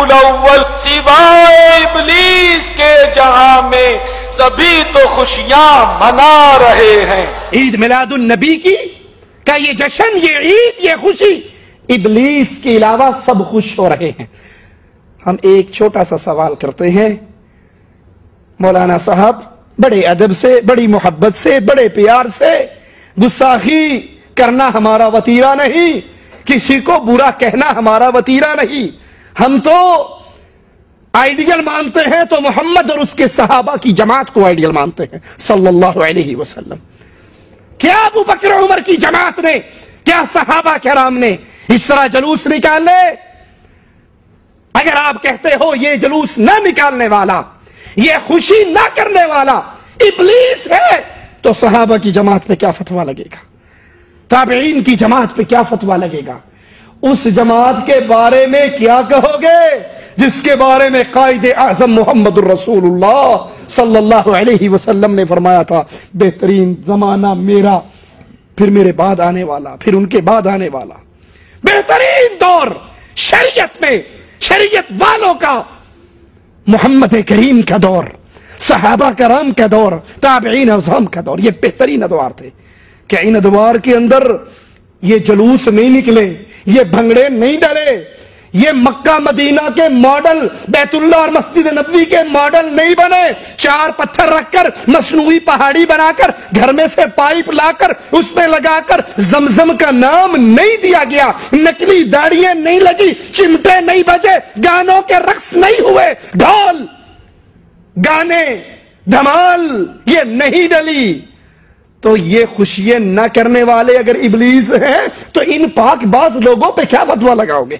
الاول سوائے ابلیس کے جہاں میں سبھی تو خوشیاں منا رہے ہیں۔ عید میلاد النبی کی؟ کا یہ جشن، یہ عید، یہ خوشی ابلیس کے علاوہ سب خوش ہو رہے ہیں۔ ہم ایک چھوٹا سا سوال کرتے ہیں۔ مولانا صاحب، بڑے ادب سے، بڑی محبت سے، بڑے پیار سے گستاخی کرنا ہمارا وطیرہ نہیں، کسی کو برا کہنا ہمارا وطیرہ نہیں۔ ہم تو آئیڈیل مانتے ہیں تو محمد اور اس کے صحابہ کی جماعت کو آئیڈیل مانتے ہیں، صلی اللہ علیہ وسلم۔ کیا ابو بکر عمر کی جماعت نے، کیا صحابہ کرام نے اس طرح جلوس نکالے؟ اگر آپ کہتے ہو یہ جلوس نہ نکالنے والا، یہ خوشی نہ کرنے والا ابلیس ہے، تو صحابہ کی جماعت پہ کیا فتوہ لگے گا؟ تابعین کی جماعت پہ کیا فتوہ لگے گا؟ اس جماعت کے بارے میں کیا کہو گے؟ جس کے بارے میں قائد اعظم محمد الرسول اللہ صلی اللہ علیہ وسلم نے فرمایا تھا، بہترین زمانہ میرا، پھر میرے بعد آنے والا، پھر ان کے بعد آنے والا۔ بہترین دور شریعت میں، شریعت والوں کا، محمد کریم کا دور، صحابہ کرام کا دور، تابعین اعظم کا دور، یہ بہترین ادوار تھے۔ کہ ان ادوار کے اندر یہ جلوس نہیں نکلے یہ بھنگڑے نہیں ڈلے یہ مکہ مدینہ کے ماڈل بیت اللہ اور مسجد نبوی کے ماڈل نہیں بنے۔ چار پتھر رکھ کر، مصنوعی پہاڑی بنا کر، گھر میں سے پائپ لا کر، اس میں لگا کر زمزم کا نام نہیں دیا گیا۔ نکلی داڑیاں نہیں لگی، چمٹے نہیں بجے، گانوں کے رقص نہیں ہوئے۔ ڈھول، گانے، دھمال، یہ نہیں ڈلی۔ تو یہ خوشیاں نہ کرنے والے اگر ابلیس ہیں، تو ان پاک باز لوگوں پہ کیا فتوا لگاؤ گے؟